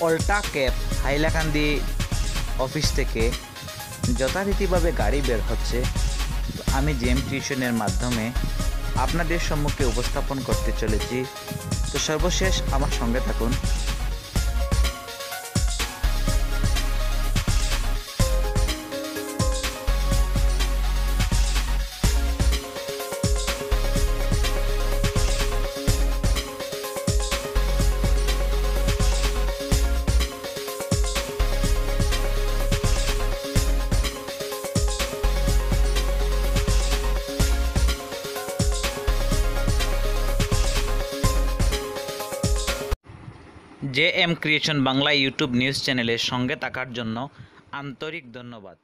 অল্টা cab Hailakandi office থেকে যথারীতিভাবে গাড়ি বের হচ্ছে। আমি জেম টিউশনের মাধ্যমে আপনাদের সম্মুখে উপস্থাপন করতে চলেছি। তো সর্বশেষ আমার সঙ্গে থাকুন J M creation Bangla YouTube news চ্যানেলের সঙ্গে থাকার জন্য আন্তরিক ধন্যবাদ।